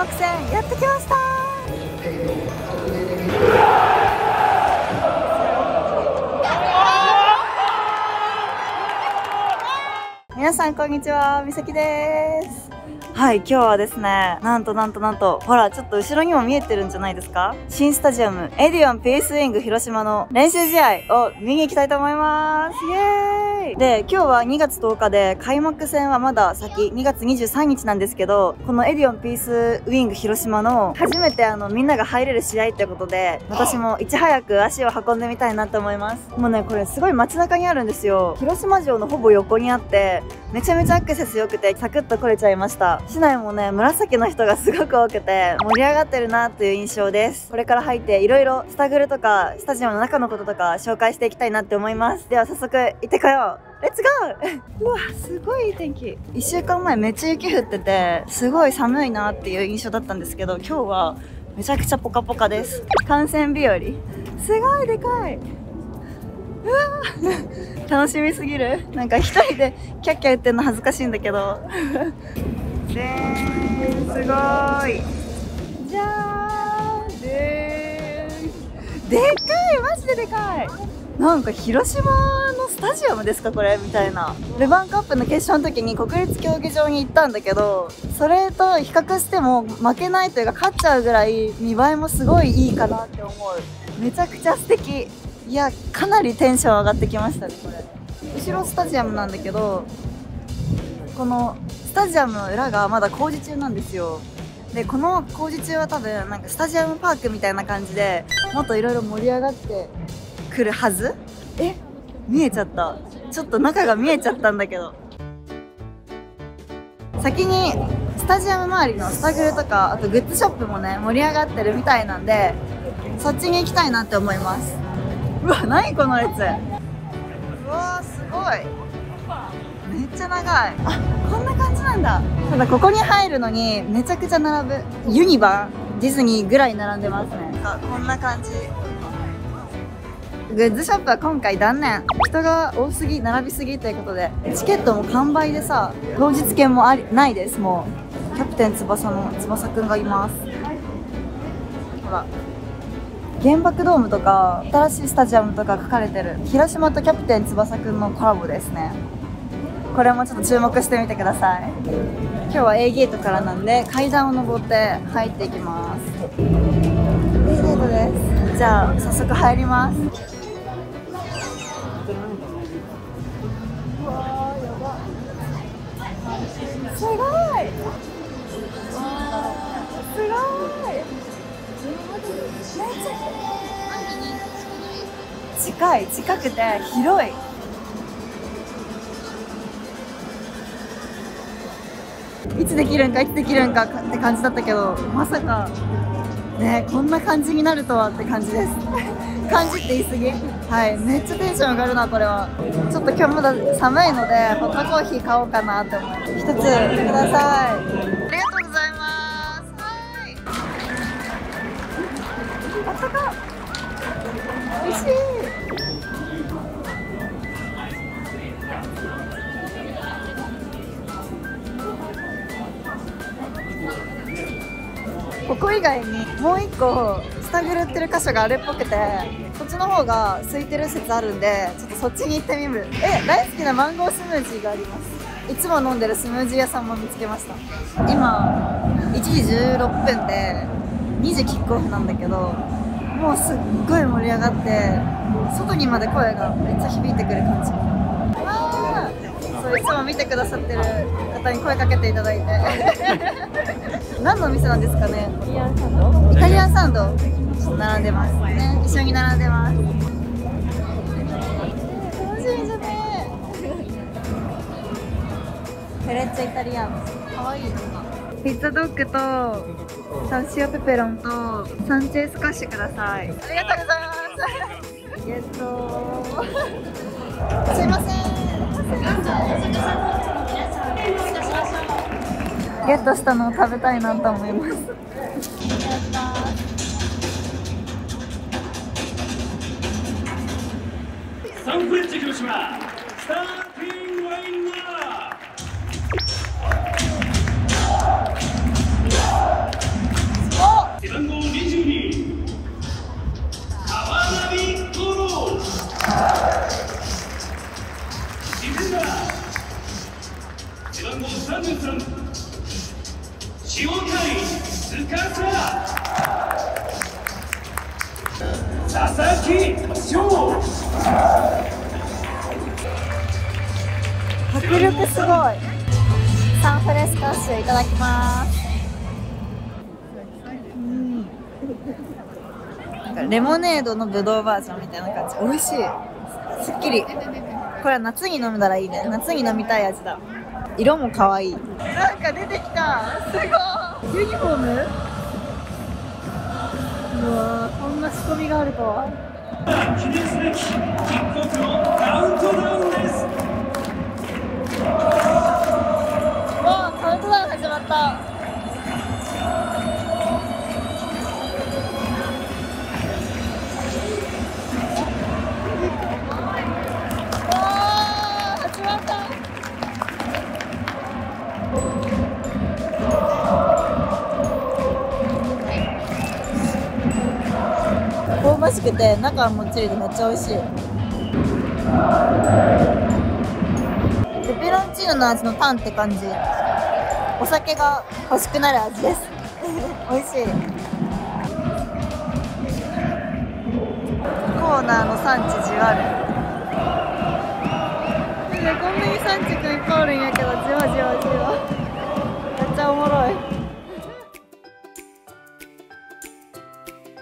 幕戦やってきました。皆さんこんにちはみさきです。はい今日はですねなんとなんとなんとほらちょっと後ろにも見えてるんじゃないですか？新スタジアムエディオンペースウィング広島の練習試合を見に行きたいと思います。イエーイ。で今日は2月10日で開幕戦はまだ先2月23日なんですけどこのエディオンピースウィング広島の初めてあのみんなが入れる試合ってことで私もいち早く足を運んでみたいなと思います。もうねこれすごい街中にあるんですよ。広島城のほぼ横にあってめちゃめちゃアクセス良くてサクッと来れちゃいました。市内もね紫の人がすごく多くて盛り上がってるなという印象です。これから入っていろいろスタグルとかスタジアムの中のこととか紹介していきたいなって思います。では早速行ってこよう。レッツゴーうわすごいいい天気。1週間前めっちゃ雪降っててすごい寒いなっていう印象だったんですけど今日はめちゃくちゃポカポカです。観戦日和。すごいでかい。うわ 楽しみすぎる。なんか一人でキャッキャ言ってるの恥ずかしいんだけど。でーんすごい。じゃーん。でーんでかい。マジででかい。なんか広島のスタジアムですかこれみたいな。ルヴァンカップの決勝の時に国立競技場に行ったんだけどそれと比較しても負けないというか勝っちゃうぐらい見栄えもすごいいいかなって思う。めちゃくちゃ素敵。いやかなりテンション上がってきましたねこれ。後ろスタジアムなんだけどこのスタジアムの裏がまだ工事中なんですよ。でこの工事中は多分なんかスタジアムパークみたいな感じでもっといろいろ盛り上がってくるはず？え？見えちゃった。ちょっと中が見えちゃったんだけど。先にスタジアム周りのスタグルとかあとグッズショップもね盛り上がってるみたいなんでそっちに行きたいなって思います。うわ何この列？うわーすごい。めっちゃ長い。あこんな感じなんだ。ただここに入るのにめちゃくちゃ並ぶユニバーディズニーぐらい並んでますね。あこんな感じ。グッズショップは今回断念。人が多すぎ並びすぎということでチケットも完売でさ当日券もありないです。もうキャプテン翼の翼くんがいます。ほら。原爆ドームとか新しいスタジアムとか書かれてる広島とキャプテン翼くんのコラボですね。これもちょっと注目してみてください。今日は A ゲートからなんで階段を上って入っていきます。A ゲートです。じゃあ早速入ります。近い近くて広い。いつできるんかいつできるんかって感じだったけどまさかねこんな感じになるとはって感じです。感じって言い過ぎ。はいめっちゃテンション上がるなこれは。ちょっと今日まだ寒いのでホットコーヒー買おうかなって思います。一つください。ありがとうございます。はい。あったか美味しい。こ以外にもう一個スタグルってる箇所があるっぽくてそっちの方が空いてる説あるんでちょっとそっちに行ってみる。え大好きなマンゴースムージーがあります。いつも飲んでるスムージー屋さんも見つけました。今1時16分で2時キックオフなんだけどもうすっごい盛り上がって外にまで声がめっちゃ響いてくる感じ。あそういつも見てくださってる方に声かけていただいて。何のお店なんですかね？イタリアンサンド。並んでますね。一緒に並んでます。楽しみじゃね。フレッチェイタリアン。かわい。いピッツァドッグとサンシオペペロンとサンチェスカッシュください。ありがとうございます。ゲットすいませんゲットしたのを食べたいなと思います。サンフレッチェ広島迫力すごい。サンフレスカッシュいただきます。なんかレモネードのブドウバージョンみたいな感じ。美味しい。すっきり。これは夏に飲んだらいいね。夏に飲みたい味だ。色も可愛い。なんか出てきた。すごい。ユニフォーム？うわーこんな仕込みがあるとは記念すべきキックオフのカウントダウンですわあカウントダウン始まった。香ばしくて中はもっちりでめっちゃ美味しい。ペペロンチーノの味のタンって感じ。お酒が欲しくなる味です。美味しい。コーナーの産地じわる。いやこんなに産地くんいっぱいおるんやけどじわじわじわ。めっちゃおもろい。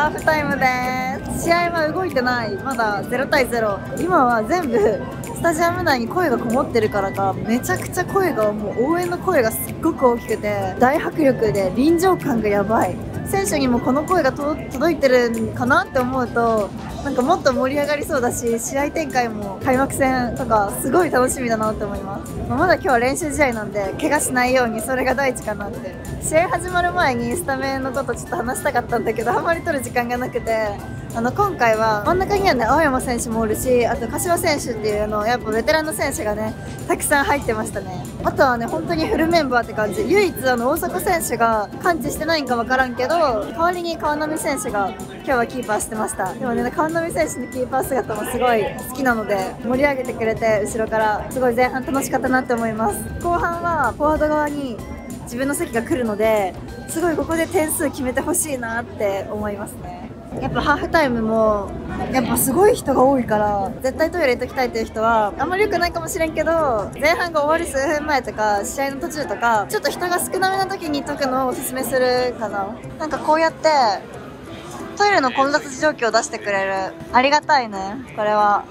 ハーフタイムです。試合は動いてない。まだ0対0今は全部スタジアム内に声がこもってるからかめちゃくちゃ声がもう応援の声がすっごく大きくて大迫力で臨場感がやばい。選手にもこの声が届いてるんかなって思うとなんかもっと盛り上がりそうだし試合展開も開幕戦とかすごい楽しみだなって思います、ままだ今日は練習試合なんで怪我しないようにそれが第一かなって。試合始まる前にスタメンのことちょっと話したかったんだけどあんまり取る時間がなくてあの今回は真ん中にはね青山選手もおるしあと柏選手っていうのやっぱベテランの選手がねたくさん入ってましたね。あとはね本当にフルメンバーって感じ。唯一あの大迫選手が完治してないんか分からんけど代わりに川波選手が今日はキーパーしてました。でもね川波選手のキーパー姿もすごい好きなので盛り上げてくれて後ろからすごい前半楽しかったなって思います。後半はフォワード側に自分の席が来るのですごいここで点数決めてほしいなって思いますね。やっぱハーフタイムもやっぱすごい人が多いから絶対トイレ行っときたいという人はあんまり良くないかもしれんけど前半が終わる数分前とか試合の途中とかちょっと人が少なめな時に解くのをおすすめするかな。なんかこうやってトイレの混雑状況を出してくれる。ありがたいね。これは。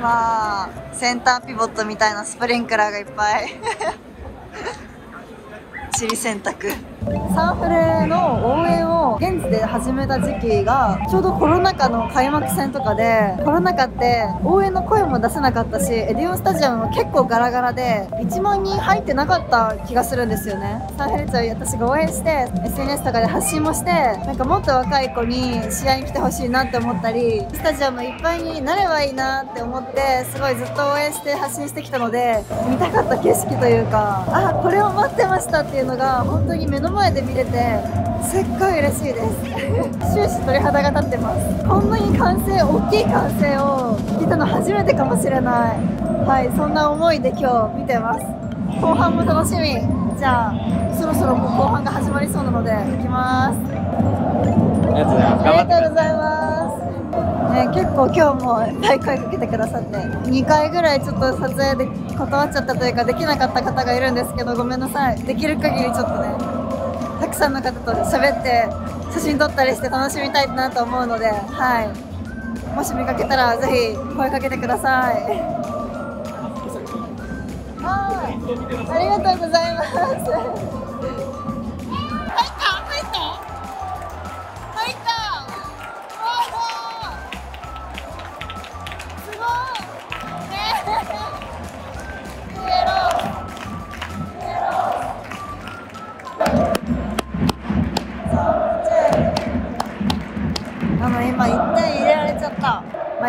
まあセンターピボットみたいなスプリンクラーがいっぱい。チリ洗濯。サンフレの応援を現地で始めた時期がちょうどコロナ禍の開幕戦とかでコロナ禍って応援の声も出せなかったしエディオンスタジアムも結構ガラガラで1万人入ってなかった気がするんですよね。サンフレッチェを私が応援して SNS とかで発信もしてなんかもっと若い子に試合に来てほしいなって思ったりスタジアムいっぱいになればいいなって思ってすごいずっと応援して発信してきたので見たかった景色というかあこれを待ってましたっていうのが本当に目の前で見れてすっごい嬉しいです。終始鳥肌が立ってます。こんなに歓声大きい歓声を聞いたの初めてかもしれない。はいそんな思いで今日見てます。後半も楽しみ。じゃあそろそろもう後半が始まりそうなので行きます。ありがとうございます。ね、結構今日もいっぱい声かけてくださって。2回ぐらいちょっと撮影で断っちゃったというかできなかった方がいるんですけどごめんなさい。できる限りちょっとねたくさんの方と喋って写真撮ったりして楽しみたいなと思うのではい。もし見かけたらぜひ声かけてください。はい。ありがとうございます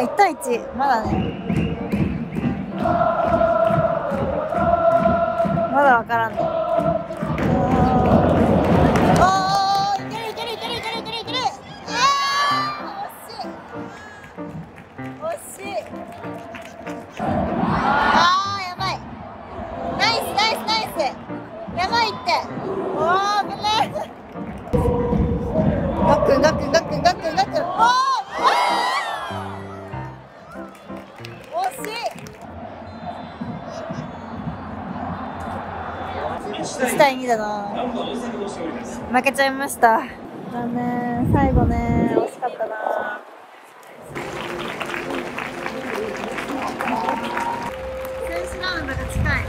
あ1対1まだね。まだわからんね。対2だな負けちゃいました。残念。最後ね惜しかったな。選手ラウンドが近い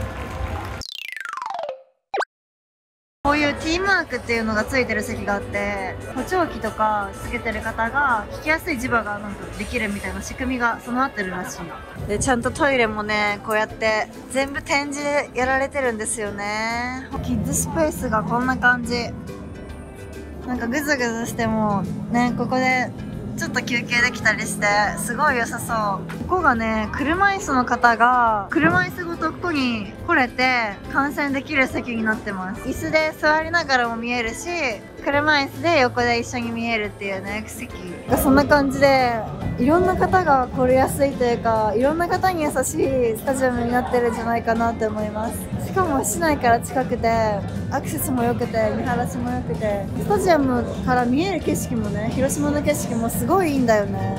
こういうティーマークっていうのがついてる席があって補聴器とかつけてる方が聞きやすい磁場がなんかできるみたいな仕組みが備わってるらしい。でちゃんとトイレもねこうやって全部展示でやられてるんですよね。キッズスペースがこんな感じ。なんかグズグズしてもねここでちょっと休憩できたりしてすごい良さそう。ここがね車椅子の方が車椅子ごとここに来れて観戦できる席になってます。椅子で座りながらも見えるし車椅子で横で一緒に見えるっていうね席そんな感じでいろんな方が来れやすいというかいろんな方に優しいスタジアムになってるんじゃないかなって思います。しかも市内から近くてアクセスも良くて見晴らしも良くてスタジアムから見える景色もね広島の景色もすごいいいんだよね。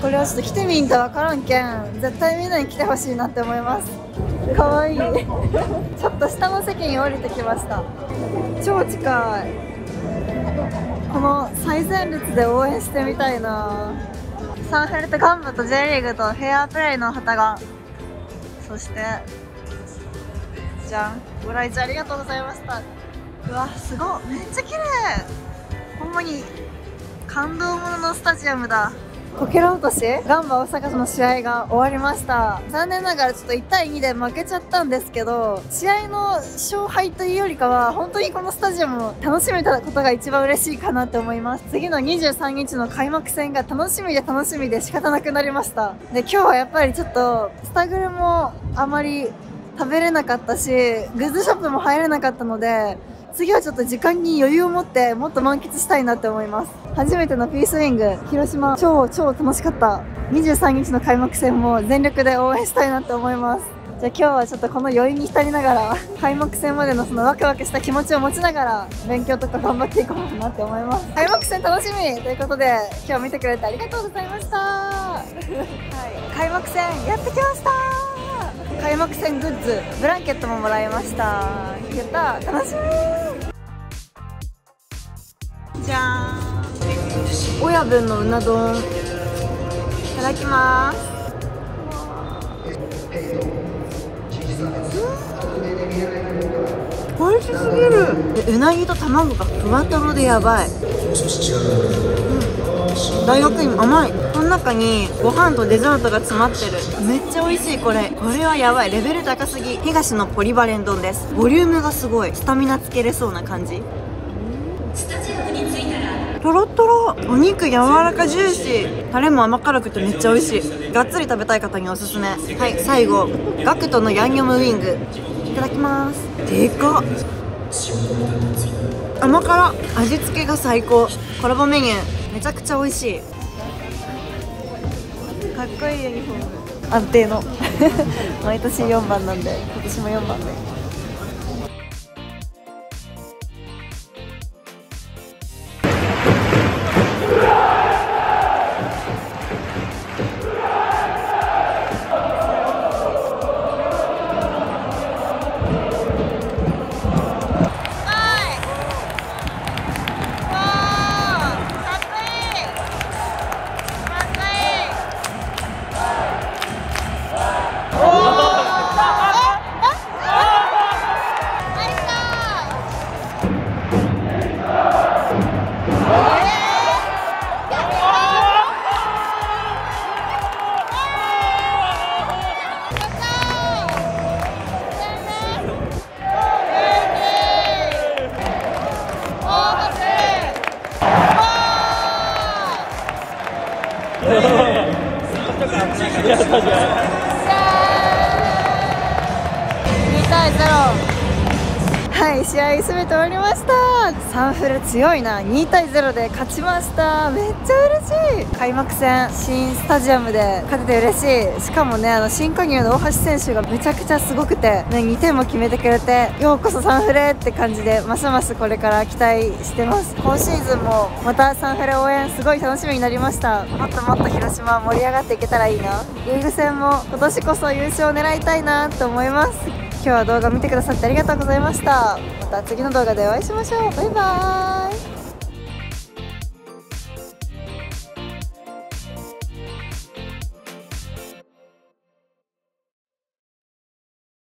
これはちょっと来てみんとわからんけん絶対みんなに来てほしいなって思います。かわいい。ちょっと下の席に降りてきました。超近い。この最前列で応援してみたいな。サンフレとガンバと J リーグとフェアプレイの旗が。そしてじゃんご来場ありがとうございました。うわすごい。めっちゃ綺麗。ほんまに感動もののスタジアムだ。こけら落とし？ガンバ大阪との試合が終わりました。残念ながらちょっと1対2で負けちゃったんですけど試合の勝敗というよりかは本当にこのスタジアムを楽しめたことが一番嬉しいかなと思います。次の23日の開幕戦が楽しみで楽しみで仕方なくなりました。で今日はやっぱりちょっとスタグルもあまり食べれなかったしグッズショップも入れなかったので次はちょっと時間に余裕を持ってもっと満喫したいなって思います。初めてのピースウィング広島。超超楽しかった。23日の開幕戦も全力で応援したいなって思います。じゃあ今日はちょっとこの余韻に浸りながら開幕戦までのそのワクワクした気持ちを持ちながら勉強とか頑張っていこうかなって思います。開幕戦楽しみということで今日見てくれてありがとうございました。はい。開幕戦やってきました。開幕戦グッズブランケットももらいました。やった楽しみじゃーん。親分のうな丼。いただきます。美味しすぎる。うなぎと卵がふわとろでやばい、うん、大学院甘い。この中にご飯とデザートが詰まってる。めっちゃ美味しいこれ。これはやばい。レベル高すぎ。東のポリバレン丼です。ボリュームがすごい。スタミナつけれそうな感じ。とろとろお肉柔らかジューシー。タレも甘辛くてめっちゃ美味しい。がっつり食べたい方におすすめ。はい最後。ガクトのヤンニョムウィング。いただきます。でかっ。甘辛味付けが最高。コラボメニュー。めちゃくちゃ美味しい。かっこいいユニフォーム。安定の。毎年4番なんで。今年も4番で。試合全て終わりました。サンフレ強いな。2対0で勝ちました。めっちゃ嬉しい。開幕戦新スタジアムで勝てて嬉しい。しかもねあの新加入の大橋選手がめちゃくちゃすごくて、ね、2点も決めてくれてようこそサンフレって感じでますますこれから期待してます。今シーズンもまたサンフレ応援すごい楽しみになりました。もっともっと広島盛り上がっていけたらいいな。リーグ戦も今年こそ優勝を狙いたいなと思います。今日は動画見てくださってありがとうございました。また次の動画でお会いしましょう。バイバーイ。